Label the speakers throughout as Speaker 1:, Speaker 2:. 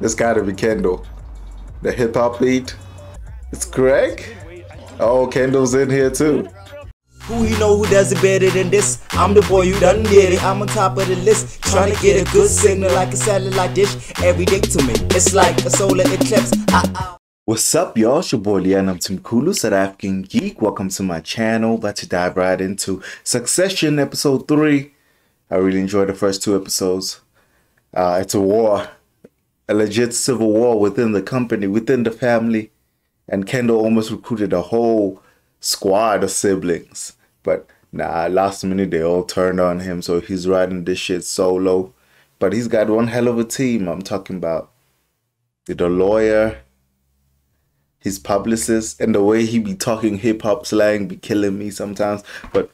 Speaker 1: This gotta be Kendall. The hip hop beat. It's Greg. Oh, Kendall's in here too.
Speaker 2: Who you know who does it better than this? I'm the boy you done get it. I'm on top of the list. Trying to get a good signal like a satellite dish. Every day to me, it's like a solar eclipse. I, I
Speaker 1: What's up, y'all? It's your boy Leon. I'm Tim Kulu, South African Geek. Welcome to my channel. About to dive right into Succession episode 3. I really enjoyed the first two episodes. Uh, it's a war, a legit civil war within the company, within the family. And Kendall almost recruited a whole squad of siblings. But nah, last minute they all turned on him, so he's riding this shit solo. But he's got one hell of a team. I'm talking about the lawyer, his publicist, and the way he be talking hip hop slang be killing me sometimes. But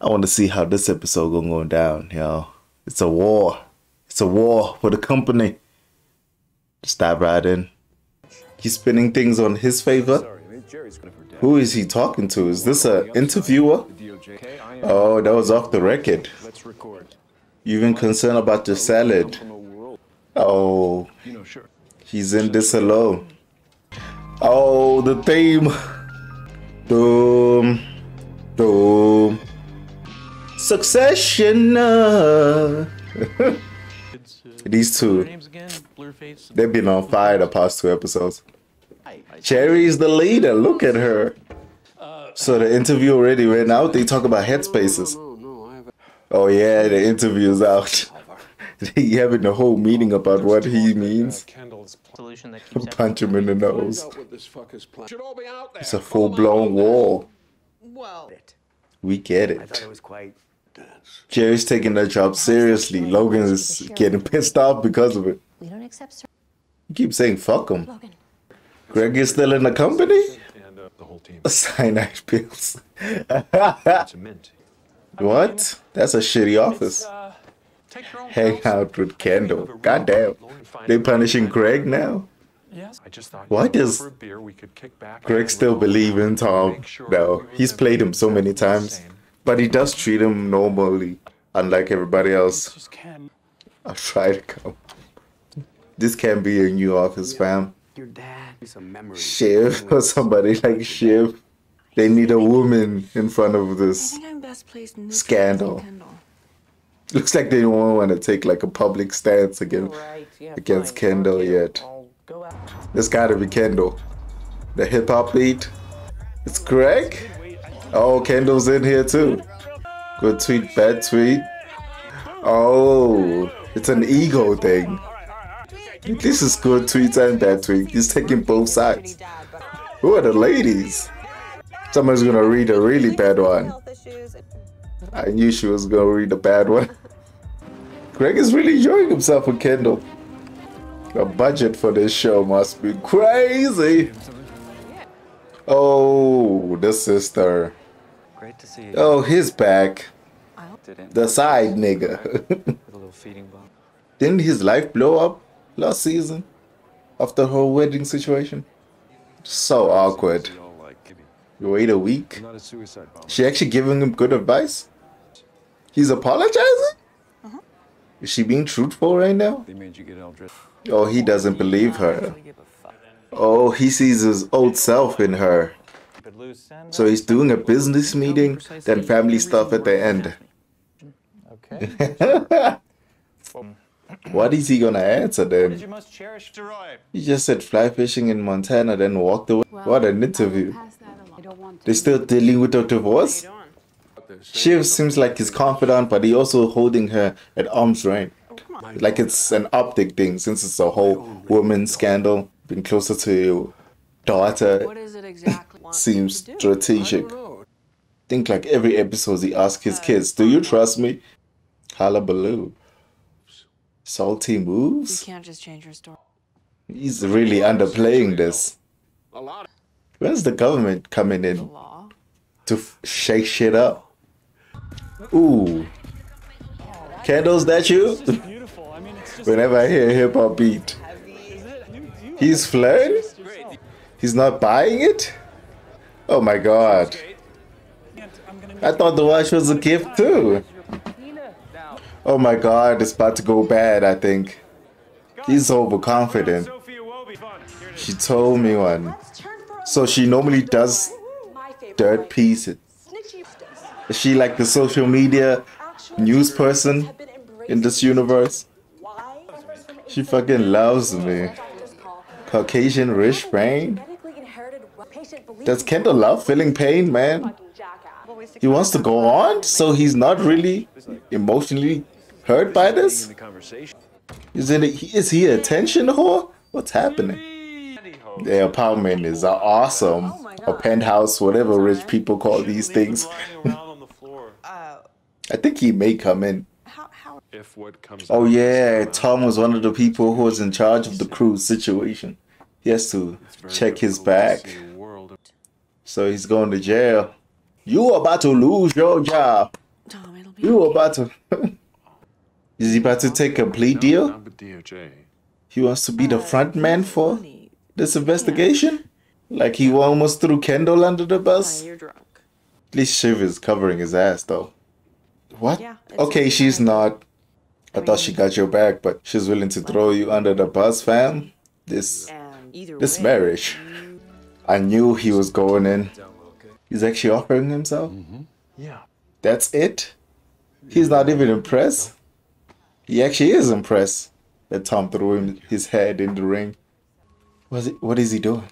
Speaker 1: I want to see how this episode gonna go down, yo. It's a war. It's a war for the company. Just dive right in. He's spinning things on his favor. Who is he talking to? Is this an interviewer? Oh, that was off the record. You even concerned about your salad? Oh, he's in this alone. Oh, the theme. Doom, doom. Succession. Uh. uh. These two, they've been on fire the past two episodes. Cherry's the leader. Look at her. So the interview already went out. They talk about headspaces. Oh yeah, the interview's out. they having a whole meeting about what he means.
Speaker 3: solution that keeps
Speaker 1: Punch him in the nose.
Speaker 4: what this fucker's plan. Should all be out there.
Speaker 1: It's a full blown war.
Speaker 4: Well,
Speaker 1: We get
Speaker 3: I thought it
Speaker 1: it.
Speaker 3: was quite
Speaker 1: Gerri's taking that job seriously. Logan is getting pissed off because of it.
Speaker 5: We don't accept ser-
Speaker 1: You keep saying fuck him.
Speaker 5: Logan.
Speaker 1: Greg is still in the company?
Speaker 6: and uh, the whole team.
Speaker 1: Cyanide pills.
Speaker 6: It's a mint.
Speaker 1: what? That's a shitty office.
Speaker 6: Uh, take your own
Speaker 1: Hang out with Kendall. Goddamn. They punishing Greg now?
Speaker 6: Yes. I just thought.
Speaker 1: Why does
Speaker 6: beer we could kick back
Speaker 1: Greg still believe in Tom.
Speaker 6: make sure
Speaker 1: No, he's played him so many
Speaker 6: exact
Speaker 1: times.
Speaker 6: Same.
Speaker 1: But he does treat him normally, unlike everybody else.
Speaker 6: Just can't.
Speaker 1: I'll try to come. This can be a new office, fam.
Speaker 3: your dad. Some memory.
Speaker 1: Shiv or somebody like Shiv. They need a woman in front of this.
Speaker 5: think I'm best placed in
Speaker 1: Scandal. Looks like they don't want to take like a public stance again against
Speaker 3: fine,
Speaker 1: Kendall yet.
Speaker 3: I'll go out.
Speaker 1: This gotta be Kendall. The hip hop beat. It's Greg. Oh, Kendall's in here too. Good tweet, bad tweet. Oh, it's an ego thing. This is good tweets and bad tweets. He's taking both sides. Who are the ladies? Someone's gonna read a really bad one. I knew she was gonna read a bad one. Greg is really enjoying himself with Kendall. The budget for this show must be crazy. Oh, the sister.
Speaker 3: Great to see you.
Speaker 1: Oh, his back. The side nigga.
Speaker 3: with a little feeding bowl.
Speaker 1: Didn't his life blow up last season? After her wedding situation? So awkward.
Speaker 6: All like, give me-
Speaker 1: You wait a week.
Speaker 6: Not a suicide bomber.
Speaker 1: She actually giving him good advice? He's apologizing? Is she being truthful right now?
Speaker 6: They made you get Eldred.
Speaker 1: Oh, he doesn't believe her. Oh, he sees his old self in her. So he's doing a business meeting, then family stuff at the end.
Speaker 3: Okay.
Speaker 1: What is he gonna answer then?
Speaker 3: you most cherish?
Speaker 1: He just said fly fishing in Montana, then walked away. What an interview. They're still dealing with the divorce? Shiv seems like he's confident, but he also holding her at arm's length. Oh, like it's an optic thing, since it's a whole woman scandal. Being closer to your daughter
Speaker 5: What is it exactly? Want
Speaker 1: seems
Speaker 5: to do?
Speaker 1: strategic. Think like every episode he asks his kids, Do you trust me? Hullabaloo. Salty moves.
Speaker 5: You
Speaker 1: moves?
Speaker 5: can't just change your story.
Speaker 1: He's really underplaying this. Where's the government coming in to f- shake shit up? Ooh. Candles, that you?
Speaker 7: beautiful. I mean, it's just
Speaker 1: Whenever I hear a hip hop beat, he's flirting? He's not buying it? Oh my god. I thought the watch was a gift too. Oh my god, it's about to go bad, I think. He's overconfident. She told me one. So she normally does dirt pieces. Is she like the social media news person in this universe? She fucking loves me. Caucasian rich pain? Does Kendall love feeling pain, man? He wants to go on, so he's not really emotionally hurt by this? Is it is he a attention whore? What's happening? The apartment is awesome. A penthouse, whatever rich people call these things. I think he may come in. Oh yeah, Tom was one of the people who was in charge of the cruise situation. He has to check his back, so he's going to jail. You about to lose your job.
Speaker 5: Tom, it'll be.
Speaker 1: You about to. Is he about to take a plea deal?
Speaker 6: Not with DOJ.
Speaker 1: He wants to be the uh, front man for this investigation? Like he almost threw Kendall under the bus?
Speaker 5: You're drunk.
Speaker 1: At least Shiv is covering his ass though. What?
Speaker 5: Yeah,
Speaker 1: Okay, she's not. I thought she got your back, but she's willing to throw you under the bus, fam. This this
Speaker 5: way,
Speaker 1: marriage. I knew he was going in. He's actually offering himself. Mm-hmm.
Speaker 6: Yeah.
Speaker 1: That's it. He's not even impressed. He actually is impressed that Tom threw him his head in the ring. What's it, what is he doing?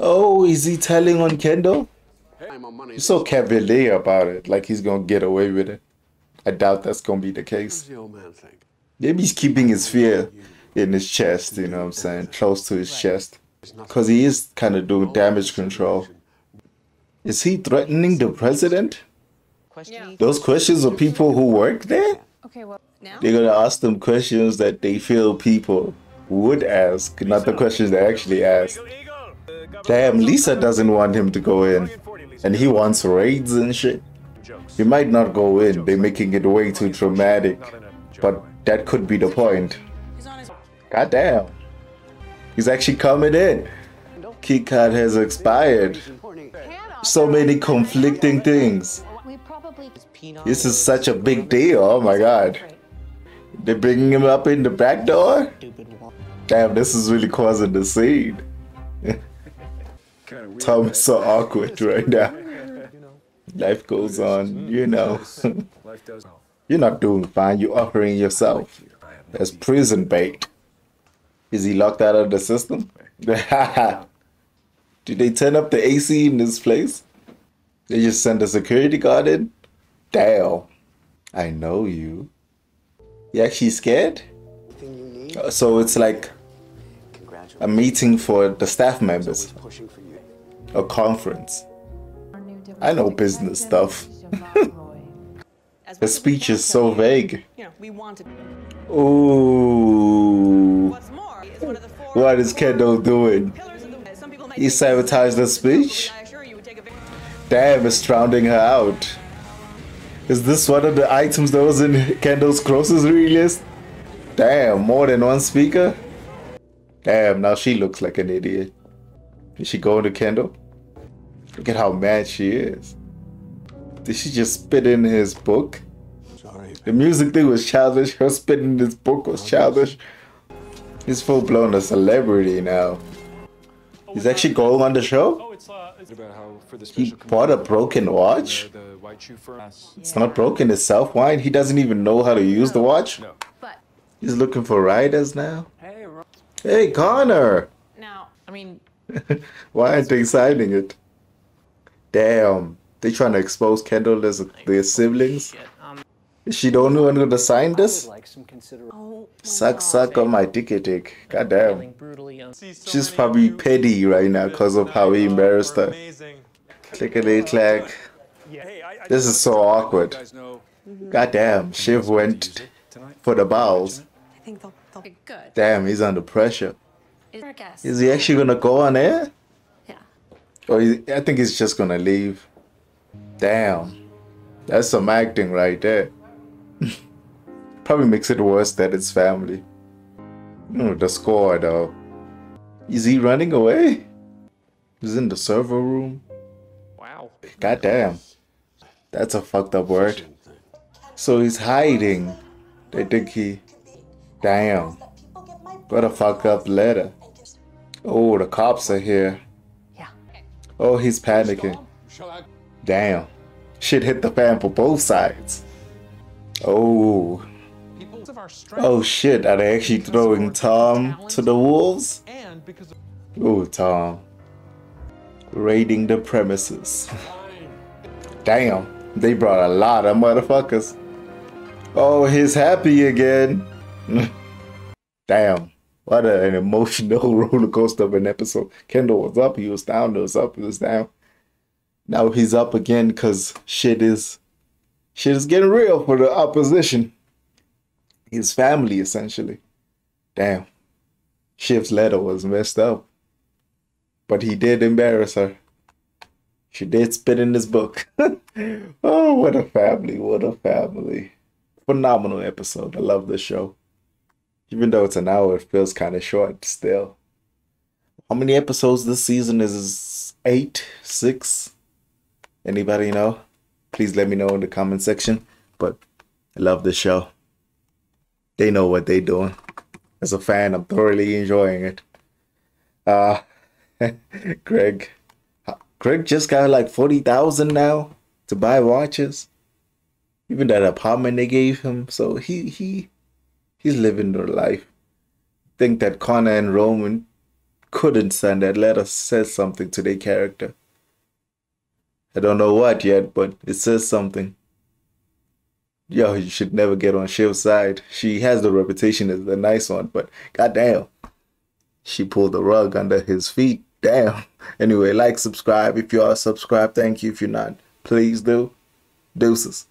Speaker 1: Oh, is he telling on Kendall?
Speaker 4: Hey, my money.
Speaker 1: He's so cavalier about it, like he's gonna get away with it. I doubt that's gonna be the case.
Speaker 4: the old man think?
Speaker 1: Maybe he's keeping his fear in his chest, you know what I'm saying? Close to his chest. Because he is kind of doing damage control. Is he threatening the president?
Speaker 5: Yeah.
Speaker 1: Those questions are people who work there?
Speaker 5: Okay, well, now?
Speaker 1: They're gonna ask them questions that they feel people would ask, not the questions they actually ask. Damn, Lisa doesn't want him to go in. And he wants raids and shit. He might not go in, they're making it way too dramatic. But that could be the point.
Speaker 5: He's
Speaker 1: He's actually coming in. Key card has expired. So many conflicting things. This is such a big deal. Oh my god. They're bringing him up in the back door? Damn, this is really causing the scene. Tom is so awkward right now. Life goes on, you know. You're not doing fine. You're offering yourself. That's prison bait. Is he locked out of the system? Did they turn up the AC in this place? They just sent a security guard in? Dale, I know you. You actually scared? Uh, So it's like a meeting for the staff members, a conference. I know business stuff. The speech is so vague.
Speaker 5: You know, we wanted.
Speaker 1: Ooh.
Speaker 5: The. Some people might
Speaker 1: He sabotaged the speech?
Speaker 5: I assure you would take a.
Speaker 1: Damn, it's drowning her out. Is this one of the items that was in Kendall's grocery list? Damn, more than one speaker? Damn, now she looks like an idiot. Is she going to Kendall? Look at how mad she is. Did she just spit in his book?
Speaker 4: Sorry.
Speaker 1: The music thing was childish. Her spitting in his book was childish. He's full blown a celebrity now. He's actually going on the show?
Speaker 7: It's it's
Speaker 6: About how for the
Speaker 1: He bought a broken watch?
Speaker 6: The, the white shoe firm.
Speaker 1: It's not broken itself, Wine. He doesn't even know how to use the watch. He's looking for riders now.
Speaker 7: hey,
Speaker 1: Hey, Connor!
Speaker 8: now, I mean,
Speaker 1: Why aren't they signing it? Damn. They trying to expose Kendall as their siblings? Is she the only one gonna sign this?
Speaker 9: like some consideration
Speaker 5: Oh,
Speaker 1: Suck,
Speaker 5: God.
Speaker 1: suck on my dicky eh, dick. God damn.
Speaker 9: brutally un-
Speaker 1: She's probably petty right now because of how he embarrassed her. Clickety clack.
Speaker 7: hey, I, I
Speaker 1: This is so awkward.
Speaker 6: You guys know mm-hmm.
Speaker 1: God damn. Shiv went for the bowels.
Speaker 5: I think they'll. they'll
Speaker 8: good.
Speaker 1: Damn, he's under pressure.
Speaker 8: Is?
Speaker 1: Is he actually gonna go on air?
Speaker 8: yeah.
Speaker 1: Or he, I think he's just gonna leave. Damn. That's some acting right there. Probably makes it worse that it's family. Mm, the score though. Is he running away? He's in the server room.
Speaker 9: Wow.
Speaker 1: God damn. That's a fucked up word. So he's hiding. They think he. Damn. What a fuck up letter. Oh, the cops are here.
Speaker 8: Yeah.
Speaker 1: Oh, he's panicking. Damn. Shit hit the fan for both sides. Oh. Oh shit, are they actually throwing Tom to the wolves? Oh, Tom. Raiding the premises. Damn, they brought a lot of motherfuckers. Oh, he's happy again. Damn, what an emotional roller coaster of an episode. Kendall was up, he was down, he was up, he was down. Now he's up again because shit is shit is getting real for the opposition. His family, essentially. Damn. Shiv's letter was messed up. But he did embarrass her. She did spit in his book. oh, what a family. What a family. Phenomenal episode. I love the show. Even though it's an hour, it feels kind of short still. How many episodes this season is? Eight? Six? Anybody know? Please let me know in the comment section. But I love the show. They know what they're doing. As a fan, I'm thoroughly enjoying it. Uh, Greg. Greg just got like 40,000 now to buy watches. Even that apartment they gave him. So he he he's living their life. Think that Connor and Roman couldn't send that letter says something to their character. I don't know what yet, but it says something. Yo, you should never get on Shiv's side. She has the reputation as the nice one, but goddamn. She pulled the rug under his feet. Damn. Anyway, like, subscribe. If you are subscribed, thank you. If you're not, please do. Deuces.